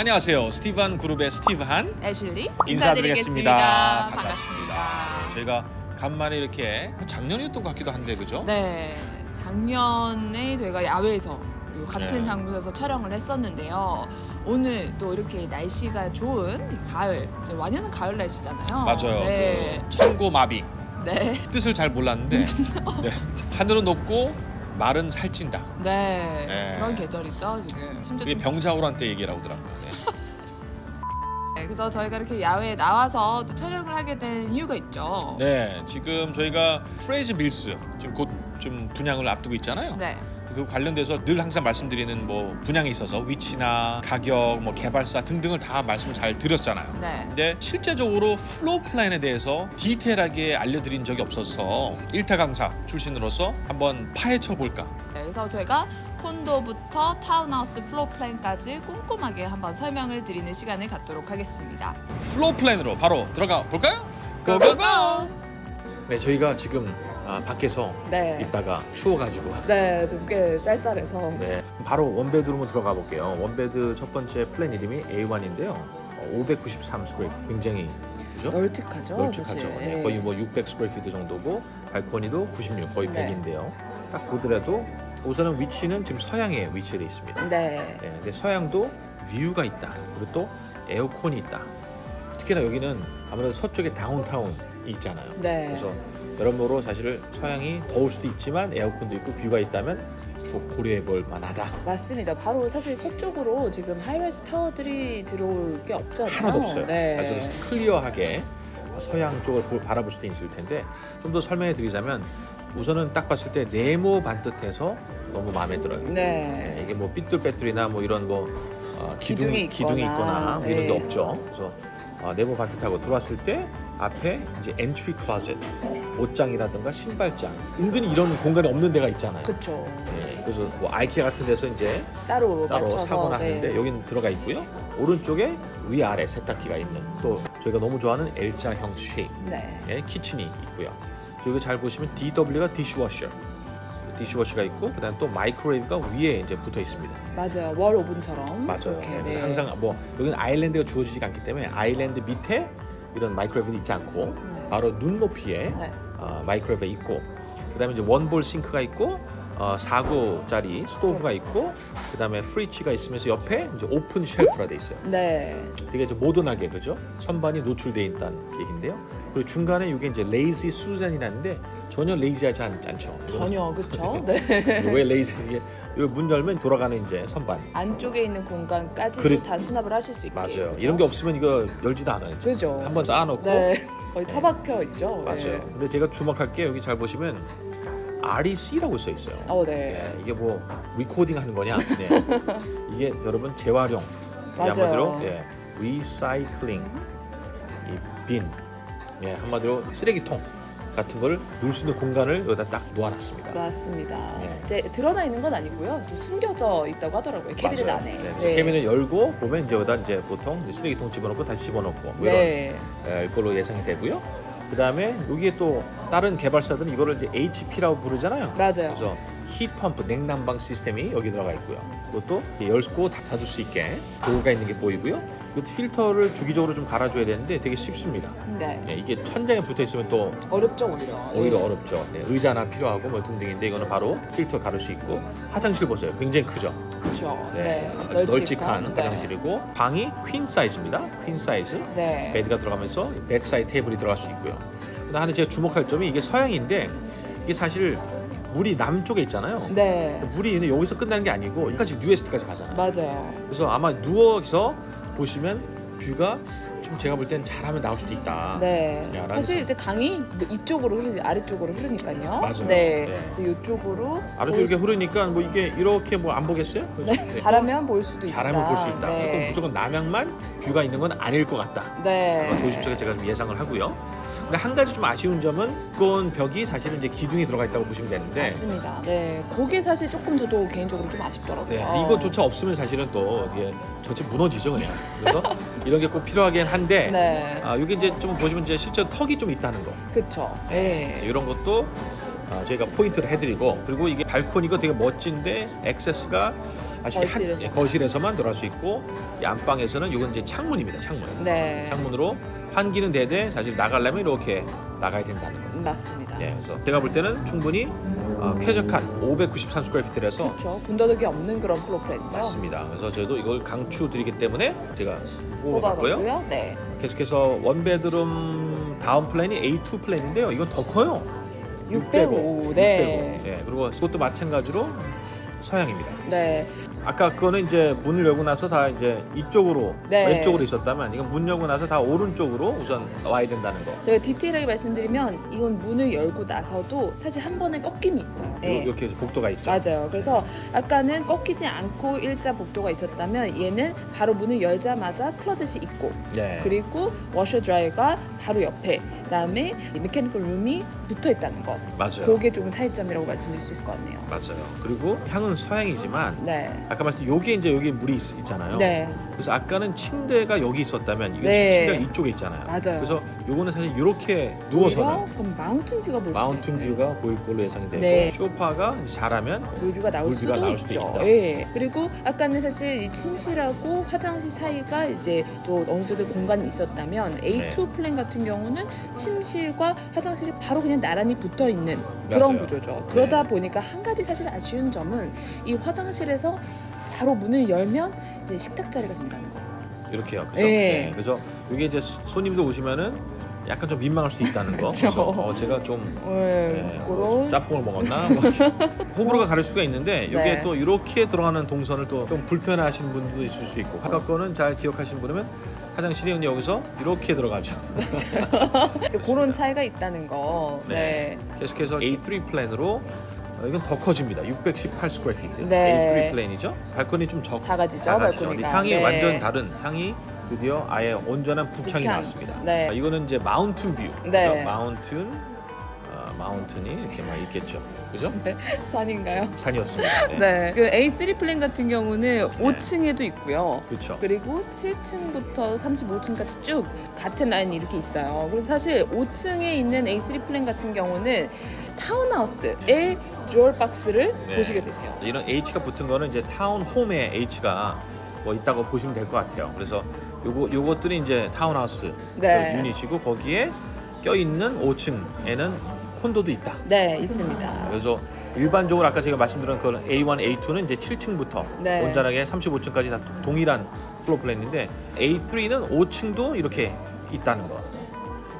안녕하세요. 스티브한 그룹의 스티브한 애슐리 인사드리겠습니다. 인사드리겠습니다. 반갑습니다. 저희가 간만에 이렇게 작년이었던 것 같기도 한데 그죠? 네, 작년에 저희가 야외에서 같은 네. 장소에서 촬영을 했었는데요. 오늘 또 이렇게 날씨가 좋은 이 가을, 이제 완연한 가을 날씨잖아요. 맞아요. 네, 그 천고마비 네, 뜻을 잘 몰랐는데 네. 하늘은 높고 말은 살찐다. 네, 네. 그런 계절이죠 지금. 심지어 병자호란 때 얘기라고 하더라고요. 네. 네, 그래서 저희가 이렇게 야외에 나와서 또 촬영을 하게 된 이유가 있죠. 네, 지금 저희가 Fraser Mills 지금 곧 좀 분양을 앞두고 있잖아요. 네, 그 관련돼서 늘 항상 말씀드리는 뭐 분양에 있어서 위치나 가격, 뭐 개발사 등등을 다 말씀을 잘 드렸잖아요. 네, 근데 실제적으로 floor plan에 대해서 디테일하게 알려드린 적이 없어서 일타 강사 출신으로서 한번 파헤쳐 볼까. 네, 그래서 저희가 콘도부터 타운하우스 floor plan까지 꼼꼼하게 한번 설명을 드리는 시간을 갖도록 하겠습니다. floor plan으로 바로 들어가 볼까요? Go go go! 네, 저희가 지금 아, 밖에서 네, 있다가 추워가지고 네, 좀 꽤 쌀쌀해서 네, 바로 one bedroom으로 들어가 볼게요. One bed 첫 번째 플랜 이름이 A1인데요. 593 square feet 굉장히 그죠? 널찍하죠, 널찍하죠. 사실. 네, 거의 뭐 600 square feet 정도고 발코니도 96 거의 네. 100인데요. 딱 보더라도 우선은 위치는 지금 서향에 위치해 있습니다. 네, 네, 근데 서향도 view가 있다. 그리고 또 에어컨이 있다. 특히나 여기는 아무래도 서쪽에 downtown이 있잖아요. 네, 그래서 여러모로 사실 서향이 더울 수도 있지만 에어컨도 있고 view가 있다면 꼭 고려해 볼 만하다. 맞습니다. 바로 사실 서쪽으로 지금 high-rise 타워들이 들어올 게 없잖아요. 하나도 없어요. 네, 그래서 clear하게 서향 쪽을 볼- 바라볼 수도 있을 텐데 좀 더 설명해 드리자면 우선은 딱 봤을 때 네모 반듯해서 너무 마음에 들어요. 네, 네, 이게 뭐 삐뚤빼뚤이나 뭐 이런 거 어, 기둥이 기둥이 기둥이 있거나, 있거나 뭐 이런 게 네. 없죠. 그래서 어, 네모 반듯하고 들어왔을 때 앞에 이제 entry closet 옷장이라든가 신발장 은근히 이런 공간이 없는 데가 있잖아요. 그렇죠. 네, 그래서 뭐 아이케아 같은 데서 이제 따로, 따로 맞춰서 사거나 네. 하는데 여기는 들어가 있고요. 오른쪽에 위아래 세탁기가 있는 또 저희가 너무 좋아하는 L자 형 shape의 네, kitchen이 있고요. 여기 잘 보시면 DW가 dishwasher dishwasher가 있고 그다음 또 microwave가 위에 이제 붙어 있습니다. 맞아요. wall oven처럼 맞아요. 이렇게, 그래서 네. 항상 뭐 여기는 island가 주어지지가 않기 때문에 island 밑에 이런 microwave는 있지 않고 네. 바로 눈높이에 네. 어, microwave가 있고 그다음에 이제 one bowl sink가 있고 어, 4구짜리 스토브가 있고 그다음에 fridge가 있으면서 옆에 이제 open shelf가 돼 있어요. 네, 되게 좀 모던하게 그죠? 선반이 노출돼 있다는 얘기인데요. 그리고 중간에 이게 이제 lazy Susan이라는데 전혀 lazy하지 않, 않죠. 전혀 그렇죠. 네. 왜 lazy 이게 문 열면 돌아가는 이제 선반. 안쪽에 있는 공간까지도 그래- 다 수납을 하실 수 있게. 맞아요. 그죠? 이런 게 없으면 이거 열지도 않아요. 그죠. 한번 쌓아놓고 네, 거의 처박혀 있죠. 맞아요. 네. 근데 제가 주목할 게 여기 잘 보시면 REC라고 써 있어요. 어, 네. 네, 이게 뭐 recording 하는 거냐? 네. 이게 여러분 재활용. 맞아요. 한마디로 예, Recycling 이 bin. 예, 한마디로 쓰레기통 같은 거를 놓을 수 있는 공간을 여기다 딱 놓아놨습니다. 맞습니다. 네. 이제 드러나 있는 건 아니고요. 좀 숨겨져 있다고 하더라고요. 캐비넷 맞아요. 안에. 네, 그래서 캐비넷 열고 보면 이제 여기다 이제 보통 이제 쓰레기통 집어넣고 다시 집어넣고 뭐 이런 네. 예, 걸로 예상이 되고요. 그 다음에 여기에 또 다른 개발사들은 이거를 이제 HP라고 부르잖아요. 맞아요. 그래서 히트 펌프 냉난방 시스템이 여기 들어가 있고요. 그것도 열고 닫을 수 있게 도구가 있는 게 보이고요. 이것도 필터를 주기적으로 좀 갈아줘야 되는데 되게 쉽습니다. 네. 예, 이게 천장에 붙어 있으면 또 어렵죠, 오히려. 오히려 네. 어렵죠. 네, 의자나 필요하고 뭐 등등인데 이거는 바로 필터 갈을 수 있고 화장실 보세요. 굉장히 크죠. 그렇죠. 네, 네. 널찍한 네. 화장실이고 방이 queen size입니다. Queen size. 네. Bed가 들어가면서 bed side table이 들어갈 수 있고요. 근데 하나 제가 주목할 점이 이게 서향인데 이게 사실 물이 남쪽에 있잖아요. 네. 물이 여기서 끝나는 게 아니고 여기까지 New West까지 가잖아요. 맞아요. 그래서 아마 누워서 보시면 view가 좀 제가 볼 때는 잘하면 나올 수도 있다. 네. 야, 사실 이제 강이 뭐 이쪽으로 흐르니 아래쪽으로 흐르니까요. 맞아요. 네. 네. 그래서 이쪽으로 아래쪽 이렇게 흐르니까 뭐 이게 이렇게 뭐 안 보겠어요? 그래서 네. 바라면 볼 수도 있다. 잘하면 볼 수 있다. 그럼 네. 무조건 남양만 뷰가 있는 건 아닐 것 같다. 네. 아마 조심스럽게 제가 좀 예상을 하고요. 근데 한 가지 좀 아쉬운 점은 건 벽이 사실은 이제 기둥이 들어가 있다고 보시면 되는데 맞습니다. 네. 그게 사실 조금 저도 개인적으로 좀 아쉽더라고요. 네, 이것조차 없으면 사실은 또 이게 전체 무너지죠 그냥. 그래서 이런 게 꼭 필요하긴 한데 네. 아, 여기 이제 좀 보시면 이제 실제 턱이 좀 있다는 거. 그쵸. 네. 이런 것도 아, 저희가 포인트를 해드리고 그리고 이게 발코니가 되게 멋진데 access가 아직 거실에서. 한, 예, 거실에서만 들어갈 수 있고 이 안방에서는 이건 이제 창문입니다. 창문. 네. 창문으로 환기는 되되 사실 나가려면 이렇게 나가야 된다는 거죠. 맞습니다. 예, 그래서 제가 볼 때는 충분히 어, 쾌적한 593 square feet라서 그렇죠. 군더더기 없는 그런 floor plan이죠. 맞습니다. 그래서 저도 이걸 강추드리기 때문에 제가 뽑아봤고요. 뽑아봤고요. 네. 계속해서 원베드룸 다운 플랜이 A2 플랜인데요. 이건 더 커요. 605. 네. 605. 예, 그리고 이것도 마찬가지로 서양입니다. 네. 아까 그거는 이제 문을 열고 나서 다 이제 이쪽으로 네. 왼쪽으로 있었다면 이건 문 열고 나서 다 오른쪽으로 우선 와야 된다는 거. 제가 디테일하게 말씀드리면 이건 문을 열고 나서도 사실 한 번에 꺾임이 있어요. 네. 이렇게 해서 복도가 있죠. 맞아요. 그래서 아까는 꺾이지 않고 일자 복도가 있었다면 얘는 바로 문을 열자마자 closet이 있고 네. 그리고 washer dryer가 바로 옆에 그다음에 mechanical room이 붙어 있다는 거. 맞아요. 그게 조금 차이점이라고 말씀드릴 수 있을 것 같네요. 맞아요. 그리고 향은 서향이지만 네. 아까 말씀 요게 이제 여기 물이 있, 있잖아요. 네. 그래서 아까는 침대가 여기 있었다면 이거 네. 침대가 이쪽에 있잖아요. 맞아요. 그래서 요거는 사실 이렇게 누워서는 그럼 mountain view가 볼 mountain. View가 보일 걸로 예상이 되고 네. 쇼파가 이제 잘하면 물뷰가 나올 물뷰가 수도 나올 수도 있죠. 있다. 예. 그리고 아까는 사실 이 침실하고 화장실 사이가 이제 또 어느 정도 공간이 있었다면 A2 네. 플랜 같은 경우는 침실과 화장실이 바로 그냥 나란히 붙어 있는 그런 맞아요. 구조죠. 그러다 네. 보니까 한 가지 사실 아쉬운 점은 이 화장실에서 바로 문을 열면 이제 식탁 자리가 된다는 거. 이렇게요. 그죠? 네. 네. 그래서 이게 이제 손님들 오시면은 약간 좀 민망할 수 있다는 거. 그쵸. 그래서 어, 제가 좀 예, 네, 뭐 짬뽕을 먹었나? 뭐 호불호가 가릴 수가 있는데 이게 네. 또 이렇게 들어가는 동선을 또 좀 불편해하시는 분도 있을 수 있고 아까 거는 잘 기억하시는 분이면 화장실이 근데 여기서 이렇게 들어가죠. 그런 차이가 있다는 거. 네. 네. 계속해서 A3 플랜으로 어, 이건 더 커집니다. 618 square feet. 네. A3 플랜이죠. 발코니 좀 적. 작아지죠, 작아지죠. 발코니가. 향이 네. 완전 다른 향이 드디어 아예 온전한 북향이 북향. 나왔습니다. 네. 아, 이거는 이제 mountain view. 네. 그죠? mountain, 어, mountain이 이렇게 막 있겠죠. 그죠? 산인가요? 산이었습니다. 네. 네. 그 A3 플랜 같은 경우는 5층에도 있고요. 그렇죠. 그리고 7층부터 35층까지 쭉 같은 라인이 이렇게 있어요. 그래서 사실 5층에 있는 A3 플랜 같은 경우는 타운하우스의 jewel box를 네. 보시게 되세요. 이런 H가 붙은 거는 이제 townhome에 H가 뭐 있다고 보시면 될 것 같아요. 그래서 요거 요것들이 이제 타운하우스 네. 그 유닛이고 거기에 껴 있는 5층에는 콘도도 있다. 네, 있습니다. 그래서 일반적으로 아까 제가 말씀드린 그 A1, A2는 이제 7층부터 네. 온전하게 35층까지 다 동일한 floor plan인데 A3는 5층도 이렇게 있다는 거.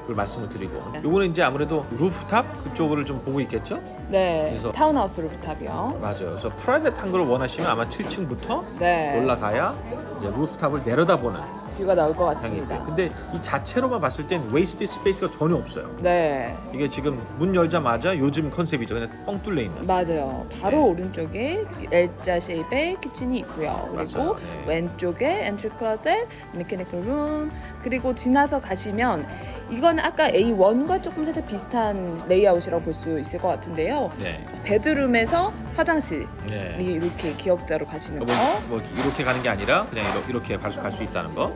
그걸 말씀을 드리고 네. 요거는 이제 아무래도 루프탑 그쪽을 좀 보고 있겠죠? 네. 그래서- 타운하우스 rooftop이요. 맞아요. 그래서 private한 걸 원하시면 아마 7층부터 네. 올라가야 이제 rooftop을 내려다보는 view가 나올 것 같습니다. 근데 이 자체로만 봤을 땐 waste space가 전혀 없어요. 네. 이게 지금 문 열자마자 요즘 컨셉이죠. 그냥 뻥 뚫려 있는. 맞아요. 바로 네. 오른쪽에 L자 쉐입의 키친이 있고요. 그리고 맞아요. 네. 왼쪽에 entry closet, mechanical room, 그리고 지나서 가시면 이건 아까 A1과 조금 살짝 비슷한 레이아웃이라고 볼 수 있을 것 같은데요. 네. bedroom에서 화장실이 네. 이렇게 기역자로 가시는 거. 뭐, 뭐 이렇게 가는 게 아니라 그냥 이렇게 갈수 있다는 거.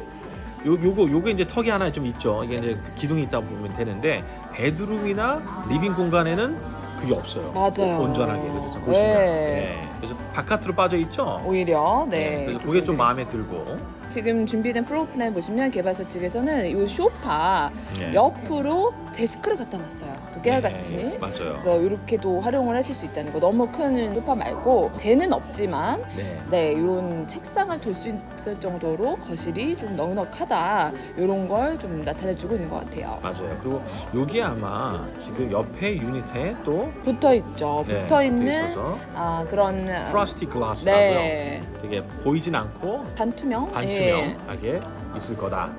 요 요거 요게 이제 턱이 하나 좀 있죠. 이게 이제 기둥이 있다 보면 되는데 bedroom이나 living 공간에는 그게 없어요. 맞아요. 온전하게 그래서 보시면. 네. 네. 그래서 바깥으로 빠져 있죠. 오히려 네. 그래서 그 그게 좀. 마음에 들고. 지금 준비된 floor plan 보시면 개발사 측에서는 이 소파 네. 옆으로 데스크를 갖다 놨어요. 또 깨알같이. 네, 맞아요. 그래서 이렇게도 활용을 하실 수 있다는 거 너무 큰 소파 말고 den은 없지만 네. 네 이런 책상을 둘 수 있을 정도로 거실이 좀 넉넉하다 이런 걸 좀 나타내주고 있는 것 같아요 맞아요. 그리고 여기 아마 지금 옆에 유닛에 또 붙어 있죠 네, 붙어 있는 있어서 아 그런 frosty glass라고요. 네 되게 보이진 않고 반투명 예. 반투명하게 있을 거다.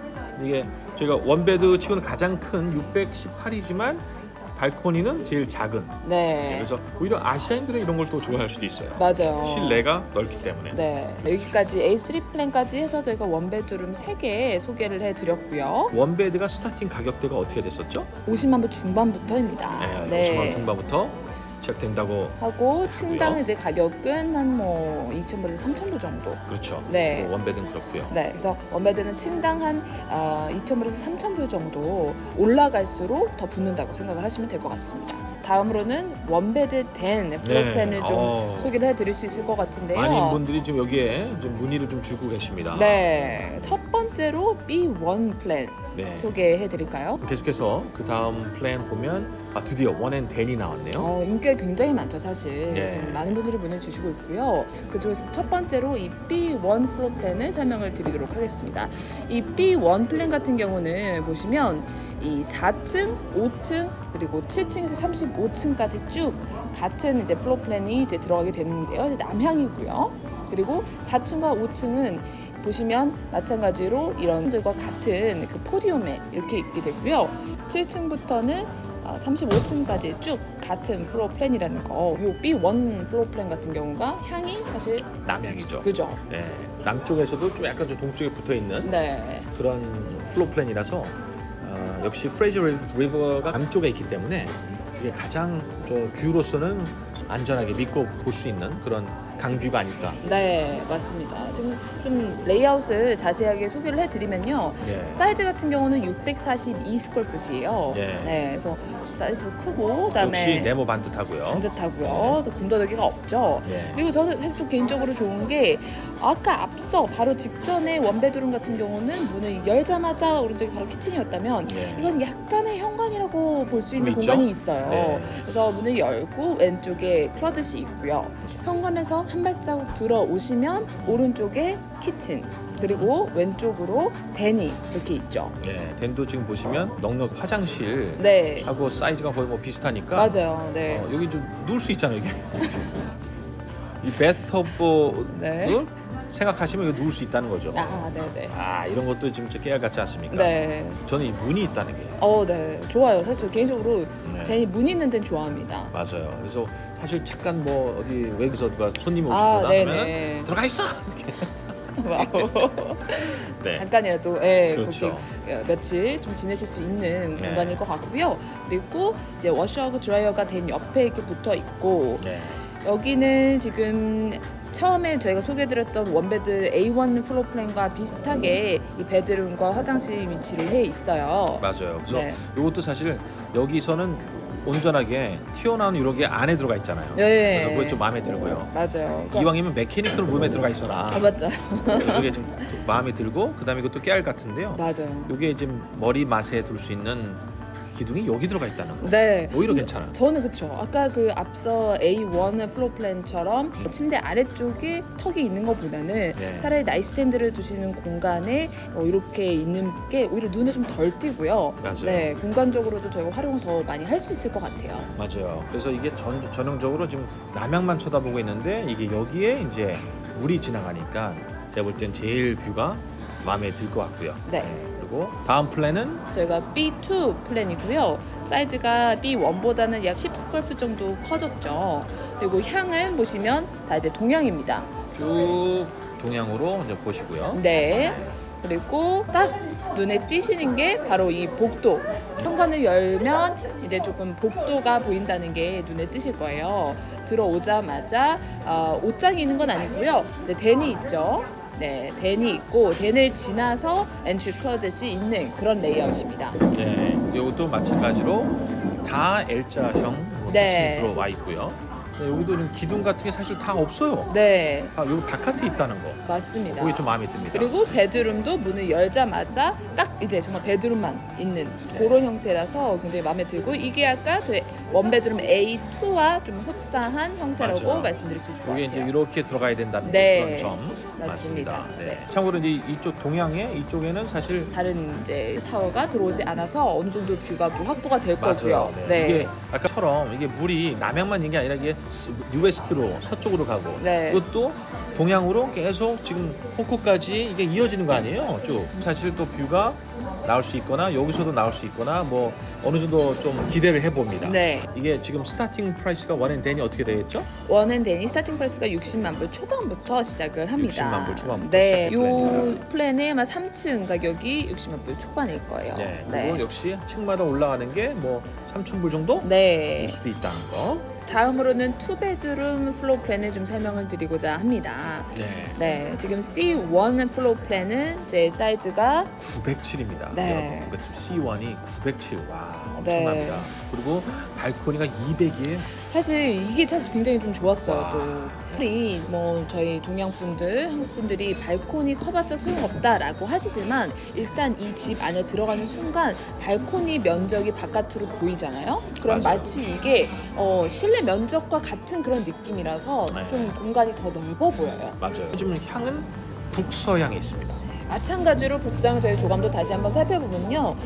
이게 저희가 one bed 치고는 가장 큰 618이지만 발코니는 제일 작은. 네 그래서 오히려 아시아인들은 이런 걸 또 좋아할 수도 있어요. 맞아요 실내가 넓기 때문에. 네 여기까지 A3 플랜까지 해서 저희가 one bedroom 3개 소개를 해드렸고요 one bed가 starting 가격대가 어떻게 됐었죠? 50만 불 중반부터입니다 네, 50만 원 중반부터 시작된다고 하고 층당? 이제 가격은 한 뭐 2,000불에서 3,000불 정도. 그렇죠. 네. 주로 one bed는 그렇고요. 네, 그래서 one bed는 층당 한 어, 2,000불에서 3,000불 정도 올라갈수록 더 붙는다고 생각을 하시면 될 것 같습니다. 다음으로는 one bed den floor plan을 좀 어, 소개를 해드릴 수 있을 것 같은데요. 많은 분들이 지금 여기에 좀 문의를 좀 주고 계십니다. 네, 첫 번째로 B1 플랜 네. 소개해 드릴까요? 계속해서 그 다음 플랜 보면 아, 드디어 one and den이 나왔네요. 어, 인기가 굉장히 많죠, 사실. 네. 지금 많은 분들이 문의를 주시고 있고요. 그중에서 첫 번째로 이 B1 floor plan을 설명을 드리도록 하겠습니다. 이 B1 플랜 같은 경우는 보시면 이 4층, 5층, 그리고 7층에서 35층까지 쭉 같은 이제 floor plan이 이제 들어가게 되는데요. 이제 남향이고요. 그리고 4층과 5층은 보시면 마찬가지로 이런 들과 같은 그 podium에 이렇게 있게 되고요. 7층부터는 35층까지 쭉 같은 floor plan이라는 거. 요 B1 floor plan 같은 경우가 향이 사실 남향이죠. 그죠? 네. 남쪽에서도 좀 약간 좀 동쪽에 붙어 있는 네. 그런 floor plan이라서 어, 역시 프레이저 리버가 남쪽에 있기 때문에 이게 가장 저 view로서는 안전하게 믿고 볼 수 있는 그런 강view가 아닐까. 네, 맞습니다. 지금 좀 레이아웃을 자세하게 소개를 해드리면요. 예. 사이즈 같은 경우는 642 square foot이에요. 예. 네, 그래서 사이즈도 크고 역시 그다음에 네모 반듯하고요. 반듯하고요. 또 군더더기가 없죠. 예. 그리고 저는 사실 좀 개인적으로 좋은 게 아까 앞서 바로 직전에 one bedroom 같은 경우는 문을 열자마자 오른쪽이 바로 kitchen이었다면 예. 이건 약간의 현관이라고 볼 수 있는 좀 있죠? 공간이 있어요. 네. 그래서 문을 열고 왼쪽에 closet이 있고요. 현관에서 한 발자국 들어오시면 오른쪽에 키친 그리고 왼쪽으로 대니 이렇게 있죠. 예. 댄도 지금 보시면 넉넉 화장실 네, 하고 사이즈가 거의 뭐 비슷하니까 맞아요. 네, 어, 여기 좀 누울 수 있잖아요 이게 이 베스트업을 네. 생각하시면 여기 누울 수 있다는 거죠 아, 네, 네. 아 이런 것도 지금 깨알 같지 않습니까 네. 저는 이 문이 있다는 게 어, 네. 좋아요. 사실 개인적으로 네, den이 문 있는 데는 좋아합니다. 맞아요 그래서 사실 잠깐 뭐 어디 외국에서 누가 손님이 아, 오시거나 네, 하면 네. 들어가 있어. 네 잠깐이라도 예, 그렇죠. 어, 며칠 좀 지내실 수 있는 네. 공간일 것 같고요. 그리고 이제 washer하고 드라이어가 den 옆에 이렇게 붙어 있고 네. 여기는 지금 처음에 저희가 소개드렸던 원베드 A1 플로 플랜과 비슷하게 이 bedroom과 화장실 위치를 해 있어요. 맞아요 그래서 네. 이것도 사실 여기서는 온전하게 튀어나온 이런 게 안에 들어가 있잖아요 네. 그래서 그게 좀 마음에 들고요 맞아요. 그러니까- 이왕이면 mechanical room에 들어가 있어라 아, 맞죠. 그래서 그게 좀 마음에 들고 그다음에 이것도 깨알 같은데요 맞아요. 이게 지금 머리맡에 둘 수 있는 기둥이 여기 들어가 있다는 거 네. 오히려 괜찮아요 저는 그쵸. 아까 그 앞서 A1 floor plan처럼 침대 아래쪽에 턱이 있는 것보다는 네. 차라리 nightstand를 두시는 공간에 어, 이렇게 있는 게 오히려 눈에 좀 덜 띄고요. 맞아요 네, 공간적으로도 저희가 활용을 더 많이 할 수 있을 것 같아요. 맞아요. 그래서 이게 전, 전형적으로 지금 남향만 쳐다보고 있는데 이게 여기에 이제 물이 지나가니까 제가 볼 땐 제일 뷰가 마음에 들 것 같고요. 네. 그리고 다음 플랜은 저희가 B2 플랜이고요. 사이즈가 B1보다는 약 10 square feet 정도 커졌죠. 그리고 향은 보시면 다 이제 동향입니다. 쭉 동향으로 이제 보시고요. 네. 그리고 딱 눈에 띄시는 게 바로 이 복도. 현관을 열면 이제 조금 복도가 보인다는 게 눈에 띄실 거예요. 들어오자마자 어, 옷장이 있는 건 아니고요. 이제 댄이 있죠. 네, 댄이 있고 댄을 지나서 엔트리 클로젯이 있는 그런 레이아웃입니다. 네, 이것도 마찬가지로 다 L자형 뭐 네. 들어와 있고요. 네, 여기도 좀 기둥 같은 게 사실 다 없어요. 네, 아, 여기 바깥에 있다는 거. 맞습니다. 그게 좀 마음에 듭니다. 그리고 bedroom도 문을 열자마자 딱 이제 정말 bedroom만 있는 그런 형태라서 굉장히 마음에 들고 이게 아까 저희 one bedroom A2와 좀 흡사한 형태라고 맞아요. 말씀드릴 수 있을 것 이게 이제 같아요. 이렇게 들어가야 된다는 네, 그런 점 맞습니다. 맞습니다. 네. 네. 참고로 이제 이쪽 동향에 이쪽에는 사실 다른 이제 타워가 들어오지 않아서 어느 정도 뷰가 또 확보가 될 거고요. 맞아요. 네. 이게 아까처럼 이게 물이 남향만 있는 게 아니라 이게 뉴웨스트로 서쪽으로 가고 네. 이것도 동향으로 계속 지금 포코까지 이게 이어지는 거 아니에요? 쭉 사실 또 뷰가 나올 수 있거나 여기서도 나올 수 있거나 뭐 어느 정도 좀 기대를 해봅니다. 네. 이게 지금 starting price가 one and den이 어떻게 되겠죠? 원앤데니 스타팅 프라이스가 60만 불 초반부터 시작을 합니다. 60만 불 초반부터 네, 요 플랜의 아마 3층 가격이 60만 불 초반일 거예요. 네. 그리고 역시 층마다 올라가는 게 뭐 3천 불 정도? 네. 일 수도 있다는 거. 다음으로는 two bedroom floor plan을 좀 설명을 드리고자 합니다. 네. 네, 지금 C1 floor plan은 제 사이즈가 907입니다. 네. 907. C1이 907. 와, 네. 엄청납니다. 그리고 발코니가 200이에요. 사실 이게 사실 굉장히 좀 좋았어요. 와. 또 우리 뭐 저희 동양 분들, 한국 분들이 발코니 커봤자 소용없다라고 하시지만 일단 이 집 안에 들어가는 순간 발코니 면적이 바깥으로 보이잖아요. 그럼 맞아요. 마치 이게 어, 실내 면적과 같은 그런 느낌이라서 네. 좀 공간이 더 넓어 보여요. 맞아요. 요즘 향은 북서향이 있습니다. 마찬가지로 북서향 저희 조감도 다시 한번 살펴보면요.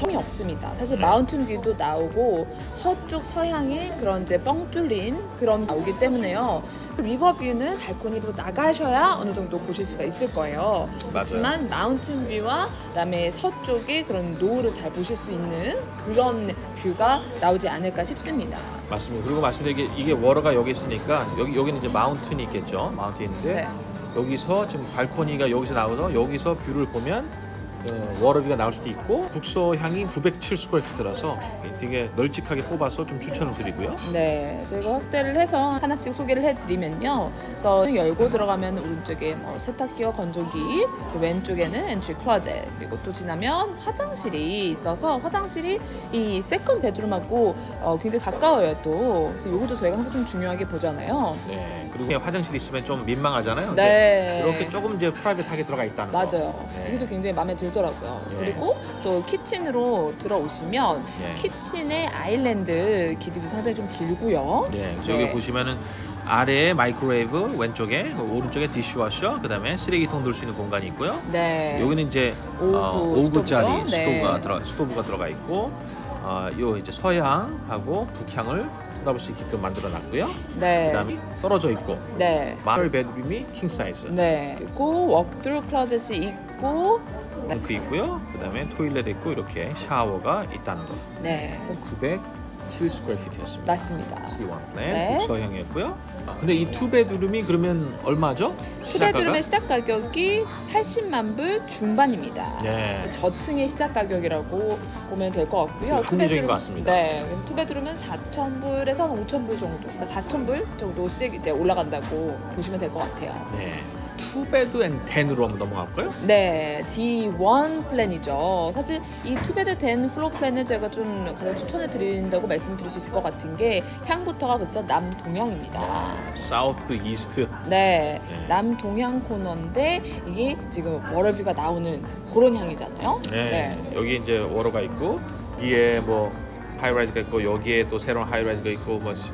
점이 없습니다. 사실 네. mountain view도 나오고 서쪽 서향에 그런 이제 뻥 뚫린 그런 나오기 때문에요. river view는 발코니로 나가셔야 어느 정도 보실 수가 있을 거예요. 그렇지만 mountain view와 그다음에 서쪽에 그런 노을을 잘 보실 수 있는 그런 뷰가 나오지 않을까 싶습니다. 맞습니다. 그리고 말씀드린 게 이게 water가 여기 있으니까 여기 여기는 이제 mountain이 있겠죠. mountain이 있는데 네. 여기서 지금 발코니가 여기서 나와서 여기서 뷰를 보면 어, water view가 나올 수도 있고 북서향이 907 square feet라서 되게 널찍하게 뽑아서 좀 추천을 드리고요. 네, 저희가 확대를 해서 하나씩 소개를 해드리면요. 그래서 열고 들어가면 오른쪽에 뭐 세탁기와 건조기, 그리고 왼쪽에는 entry closet, 그리고 또 지나면 화장실이 있어서 화장실이 이 second bedroom하고 어, 굉장히 가까워요 또. 이것도 저희가 항상 좀 중요하게 보잖아요. 네. 그리고 화장실 있으면 좀 민망하잖아요. 네. 이렇게 조금 이제 private하게 들어가 있다는 거. 맞아요. 네. 이것도 굉장히 마음에 들 더라고요. 네. 그리고 또 kitchen으로 들어오시면 네. kitchen의 island 길이도 상당히 좀 길고요. 네. 그래서 네. 여기 보시면은 아래에 microwave, 왼쪽에 오른쪽에 dishwasher, 그다음에 쓰레기통 둘수 있는 공간이 있고요. 네. 여기는 이제 오브 어, 5구짜리 스토브죠? 네. 스토브가 들어 스토브가 들어가 있고 어, 요 이제 서향하고 북향을 쳐다볼 수 있게끔 만들어 놨고요. 네. 그다음에 떨어져 있고 네. 마을 bedroom이 킹 사이즈 네. 그리고 walk-through closet이 있고 네. 그 있고요. 그다음에 toilet 있고 이렇게 샤워가 있다는 거. 네. 907 square feet였습니다. 맞습니다. C1 네. 네, 북서향이었고요. 근데 이 two bedroom이 그러면 얼마죠? 시작가가? two bedroom의 시작 가격이 80만 불 중반입니다. 네. 저층의 시작 가격이라고 보면 될 것 같고요. 그 합리적인 것 같습니다. 네, 그래서 two bedroom은 4천 불에서 5천 불 정도, 그러니까 4천 불 정도씩 이제 올라간다고 보시면 될 것 같아요. 네. two bed and den으로 한번 넘어갈까요? 네, D1 플랜이죠. 사실 이 two bed den floor plan을 제가 좀 가장 추천을 드린다고 말씀드릴 수 있을 것 같은 게 향부터가 그죠 남동향입니다. South East 네, 네. 남동향 코너인데 이게 지금 water view가 나오는 그런 향이잖아요. 네. 여기 이제 water가 있고 뒤에 뭐 high-rise가 있고 여기에 또 새로운 high-rise가 있고 뭐 시-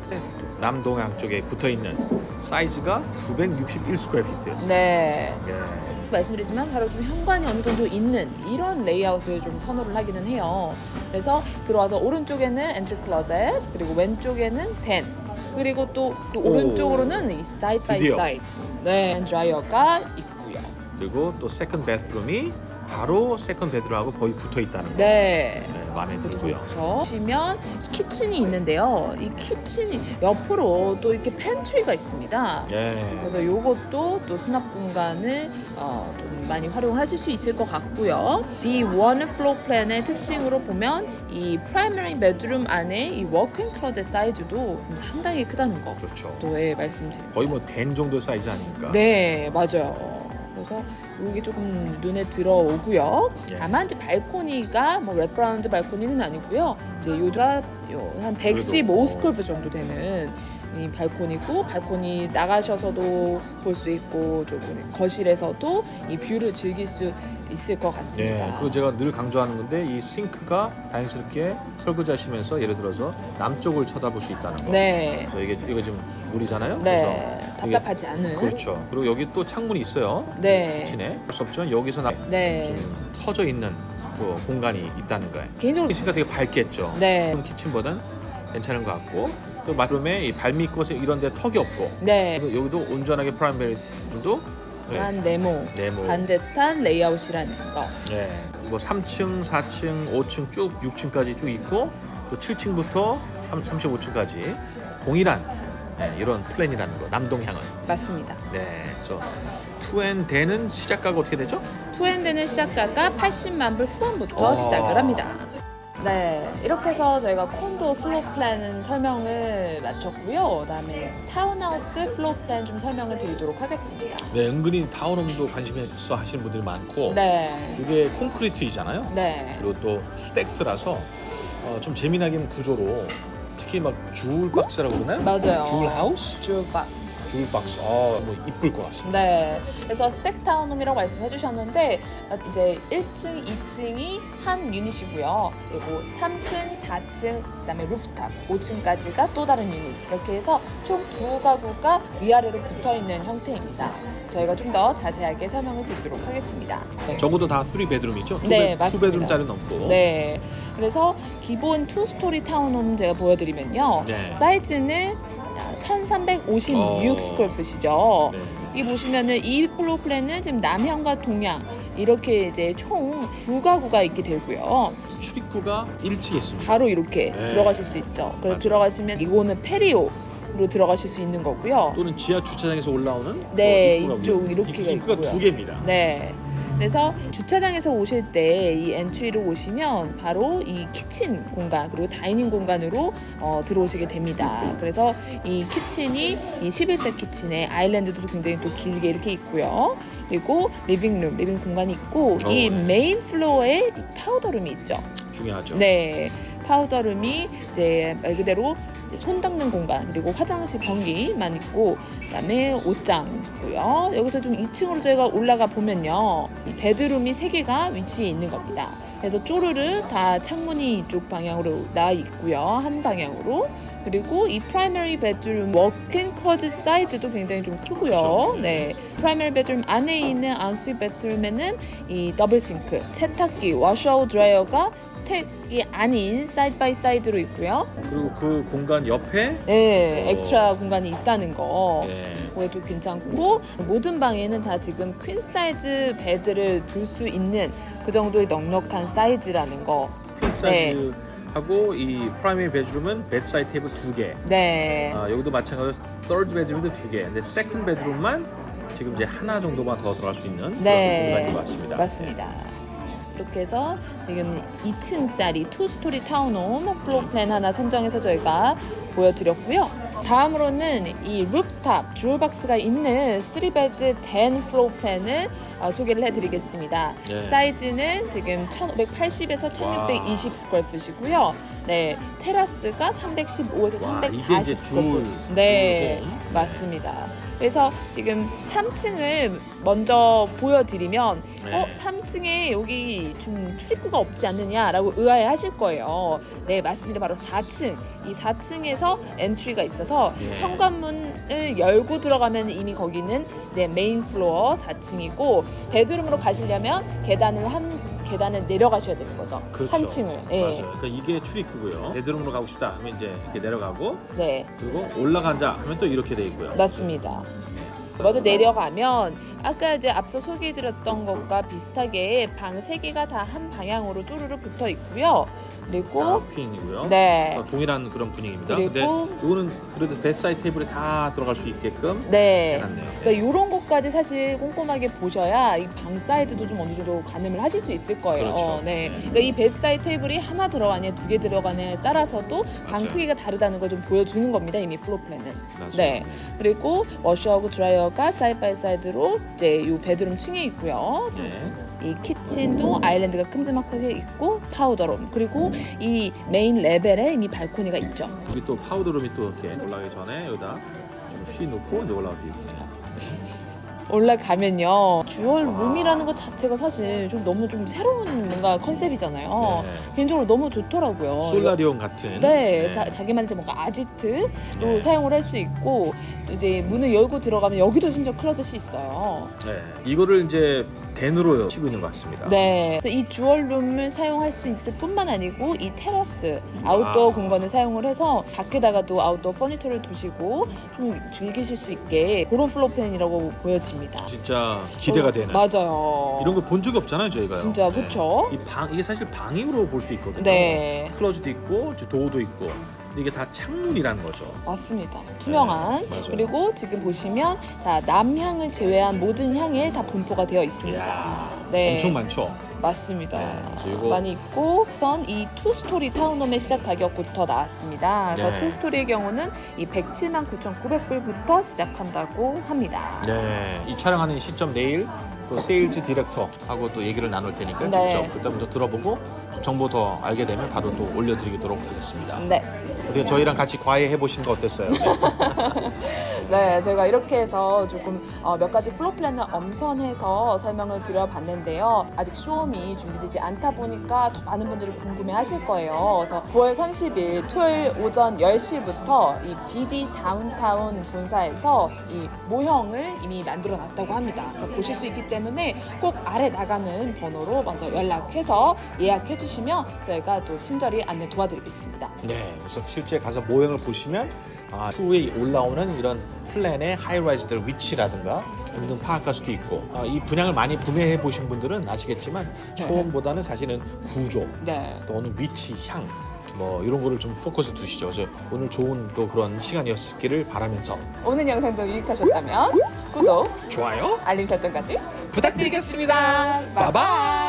남동향 쪽에 붙어 있는 사이즈가 961 square feet. 네. 예. 말씀드리지만 바로 좀 현관이 어느 정도 있는 이런 레이아웃을 좀 선호를 하기는 해요. 그래서 들어와서 오른쪽에는 entry closet 그리고 왼쪽에는 den 그리고 또, 또 오. 오른쪽으로는 이 side by. side 네 드라이어가 있고요. 그리고 또 second bedroom이 바로 second bedroom하고 거의 붙어 있다는 거. 네. 네, 마음에. 들고요. 보시면 kitchen이 있는데요. 이 kitchen이 옆으로 또 이렇게 pantry가 있습니다. 예. 그래서 이것도 또 수납 공간을 어, 좀 많이 활용을 하실 수 있을 것 같고요. D1 floor plan의 특징으로 보면 이 primary bedroom 안에 이 walk-in closet 사이즈도 좀 상당히 크다는 거. 그렇죠. 또 예, 말씀드립니다. 거의 뭐 den 정도 사이즈 아닙니까? 네, 맞아요. 그래서 이게 조금 눈에 들어오고요. 예. 다만 이제 발코니가 뭐 wraparound 발코니는 아니고요. 이제 요가 요한 115 그래도, 어. square foot 정도 되는 이 발코니고 발코니 나가셔서도 볼 수 있고 조금 거실에서도 이 뷰를 즐길 수 있을 것 예. 같습니다. 그리고 제가 늘 강조하는 건데 이 싱크가 다행스럽게 설거지 하시면서 예를 들어서 남쪽을 쳐다볼 수 있다는 거. 네, 그래서 이게 이거 지금 물이잖아요. 네, 답답하지 않은. 그래서 그렇죠. 그리고 여기 또 창문이 있어요. 네. 키친에 볼수 없지만 여기서 나 네, 좀 터져 있는 그 공간이 있다는 거예요. 개인적으로 키친가 되게 밝겠죠. 네, 좀 키친보다는 괜찮은 것 같고 또 마룸에 이 발밑곳에 이런 데 턱이 없고 네, 그리고 여기도 온전하게 프라임베리도 네, 한 네모 네모 반듯한 레이아웃이라는 거. 네. 뭐 3층, 4층, 5층 쭉 6층까지 쭉 있고 또 7층부터 35층까지 동일한 네, 이런 plan이라는 거. 남동향은. 맞습니다. 네. 그래서 two and den은 시작가가 어떻게 되죠? two and den은 시작가가 80만 불 후반부터 어. 시작을 합니다. 네, 이렇게 해서 저희가 콘도 floor plan 설명을 마쳤고요. 그다음에 타운하우스 floor plan 좀 설명을 드리도록 하겠습니다. 네, 은근히 townhome도 관심 있어 하시는 분들이 많고 네, 이게 콘크리트이잖아요. 네, 그리고 또 stacked라서 어, 좀 재미나게 구조로 특히 막 jewel box라고 그러나요? 맞아요. jewel house? jewel box. jewel box. 어, 뭐 이쁠 것 같습니다. 네, 그래서 stacked townhome이라고 말씀해 주셨는데 이제 1층, 2층이 한 유닛이고요. 그리고 3층, 4층, 그다음에 루프탑, 5층까지가 또 다른 유닛. 이렇게 해서 총 두 가구가 위아래로 붙어 있는 형태입니다. 저희가 좀 더 자세하게 설명을 드리도록 하겠습니다. 네. 적어도 다 3 bedroom이죠? 네, 맞습니다. 2 bedroom짜리는 없고. 네, 그래서 기본 two story townhome 제가 보여드리면요. 네. 사이즈는 1356 어. square foot이죠. 네. 이 보시면은 이 floor plan은 지금 남향과 동향 이렇게 이제 총 두 가구가 있게 되고요. 출입구가 1층에 있습니다. 바로 이렇게 네. 들어가실 수 있죠. 그래서. 들어가시면 이거는 patio 로 들어가실 수 있는 거고요. 또는 지하 주차장에서 올라오는 네, 뭐 입구가 이쪽 위- 이렇게가 입구가 있고요. 두 개입니다. 네. 그래서 주차장에서 오실 때 이 entry로 오시면 바로 이 kitchen 공간 그리고 dining 공간으로 어, 들어오시게 됩니다. 그래서 이 kitchen이 이 11자 kitchen에 island도 굉장히 또 길게 이렇게 있고요. 그리고 living room, living 공간이 있고 어, 이 네. main floor에 이 powder room이 있죠. 중요하죠. 네, powder room이 이제 말 그대로 손 닦는 공간 그리고 화장실 변기만 있고 그다음에 옷장 있고요. 여기서 좀 2층으로 저희가 올라가 보면요, 이 bedroom이 세 개가 위치해 있는 겁니다. 그래서 쪼르르 다 창문이 이쪽 방향으로 나 있고요, 한 방향으로. 그리고 이 primary bedroom walk-in closet 사이즈도 굉장히 좀 크고요. 네. primary bedroom 안에 있는 ensuite bathroom에는 이 double sink, 세탁기, washer 드라이어가 stack이 아닌 side by side로 있고요. 그리고 그 공간 옆에 네, 어. 엑스트라 공간이 있다는 거. 네. 그것도 괜찮고 모든 방에는 다 지금 queen size bed를 둘 수 있는 그 정도의 넉넉한 사이즈라는 거. queen size 하고 이 primary bedroom은 bedside table 두 개. 네. 아, 여기도 마찬가지로 third 베드룸도 두 개. 근데 second bedroom만 지금 이제 하나 정도만 더 들어갈 수 있는 네. 그런 공간인 것 같습니다. 맞습니다. 이렇게 해서 지금 2층짜리 two story townhome floor plan 하나 선정해서 저희가 보여드렸고요. 다음으로는 이 rooftop jewel box가 있는 3 bed den floor plan을 어, 소개를 해드리겠습니다. 네. 사이즈는 지금 1580에서 1620 square foot이고요. 네, 테라스가 315에서 와, 이게 340 이제 square foot. 줄, 네, 줄홈. 맞습니다. 그래서 지금 3층을 먼저 보여드리면 네. 어 3층에 여기 좀 출입구가 없지 않느냐라고 의아해하실 거예요. 네 맞습니다. 바로 4층 이 4층에서 entry가 있어서 예. 현관문을 열고 들어가면 이미 거기는 이제 main floor 4층이고 bedroom으로 가시려면 계단을 한 계단을 내려가셔야 되는 거죠. 그렇죠. 한 층을. 예. 맞아요. 그러니까 이게 출입구고요. bedroom으로 가고 싶다 하면 이제 이렇게 내려가고 네 그리고 올라간다 하면 또 이렇게 돼 있고요. 맞습니다. 먼저 내려가면 아까 이제 앞서 소개해드렸던 것과 비슷하게 방 세 개가 다 한 방향으로 쪼르르 붙어 있고요. 그리고 다 퀸이고요. 네, 어, 동일한 그런 분위기입니다. 근데 그리고 이거는 그래도 bedside table에 다 들어갈 수 있게끔 네. 해놨네요. 그러니까 이런 것까지 사실 꼼꼼하게 보셔야 이 방 사이즈도 좀 어느 정도 가늠을 하실 수 있을 거예요. 그렇죠. 네. 네. 그러니까 이 bedside table이 하나 들어가냐 두 개 들어가냐에 따라서도 방 맞아요. 크기가 다르다는 걸 좀 보여주는 겁니다. 이미 floor plan은. 맞아요. 네. 그리고 washer하고 드라이어가 side by side로 이제 이 bedroom 층에 있고요. 네. 이 kitchen도 island가 큼지막하게 있고 powder room 그리고 이 main level에 이미 발코니가 있죠. 여기 또 powder room이 또 이렇게 올라가기 전에 여기다 좀 쉬놓고 이제 올라갈 수 있습니다. 올라가면요 jewel room이라는 것 자체가 사실 좀 너무 좀 새로운 뭔가 컨셉이잖아요. 네. 개인적으로 너무 좋더라고요. solarium 같은. 네, 자, 자기만의 뭔가 아지트로 네. 사용을 할 수 있고 이제 문을 열고 들어가면 여기도 심지어 closet이 있어요. 네. 이거를 이제 den으로 치고 있는 것 같습니다. 네, 이 jewel room을 사용할 수 있을 뿐만 아니고 이 테라스 아웃도어 아. 공간을 사용을 해서 밖에다가도 아웃도어 퍼니처를 두시고 좀 즐기실 수 있게 그런 floor plan이라고 보여집니다. 진짜 기대가 어, 되는. 맞아요. 이런 거 본 적이 없잖아요, 저희가요. 진짜 네. 이 방, 이게 사실 방으로 볼 수 있거든요. 네, closet도 있고, 도어도 있고. 이게 다 창문이라는 거죠. 맞습니다. 투명한. 네, 맞아요. 그리고 지금 보시면 자 남향을 제외한 모든 향에 다 분포가 되어 있습니다. 이야, 네. 엄청 많죠. 맞습니다. 네, 이거- 많이 있고 우선 이 two-story townhome의 시작 가격부터 나왔습니다. 그래서 네. two-story의 경우는 이 107만 9,900불부터 시작한다고 합니다. 네, 이 촬영하는 시점 내일 또 sales director하고 또 얘기를 나눌 테니까 네. 직접 그때 먼저 들어보고 정보 더 알게 되면 바로 또 올려드리도록 하겠습니다. 네. 어떻게 저희랑 같이 과외 해 보신 거 어땠어요? 네, 제가 이렇게 해서 조금 어, 몇 가지 floor plan을 엄선해서 설명을 드려봤는데요. 아직 show home이 준비되지 않다 보니까 더 많은 분들이 궁금해하실 거예요. 그래서 9월 30일 토요일 오전 10시부터 이 Beedie downtown 본사에서 이 모형을 이미 만들어놨다고 합니다. 그래서 보실 수 있기 때문에 꼭 아래 나가는 번호로 먼저 연락해서 예약해 주시면 저희가 또 친절히 안내 도와드리겠습니다. 네, 그래서 실제 가서 모형을 보시면 아, 추후에 올라오는 이런 플랜의 하이라이즈들 위치라든가 등등 파악할 수도 있고 아, 이 분양을 많이 구매해 보신 분들은 아시겠지만 초음보다는 사실은 구조 네. 또 어느 위치, 향, 뭐 이런 거를 좀 포커스 두시죠. 그래서 오늘 좋은 또 그런 시간이었기를 바라면서 오늘 영상도 유익하셨다면 구독, 좋아요 알림 설정까지 부탁드리겠습니다. 바이바이.